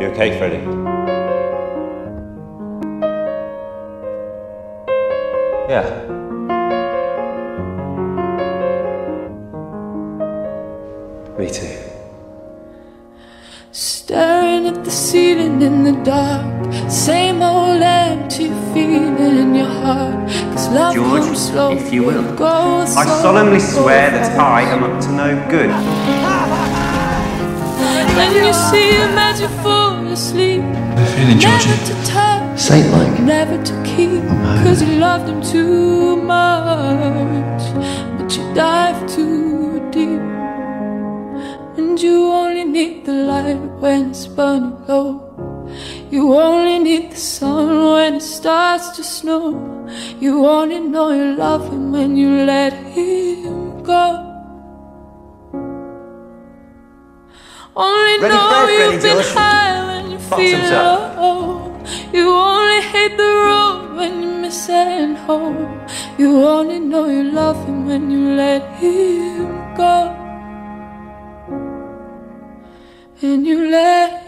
You okay, Freddie? Yeah. Me too. Staring at the ceiling in the dark Same old empty feeling in your heart Cause love George, comes slow if you will, I solemnly swear that. I am up to no good. When you see a magic fall asleep How feeling, Never Georgie? to touch Saint-like. Never to keep. Cause you loved him too much But you dive too deep And you only need the light when it's burning low You only need the sun when it starts to snow You only know you love him when you let him go Only Ready know you've been high when you feel low You only hate the road when you miss it home You only know you love him when you let him go. And you let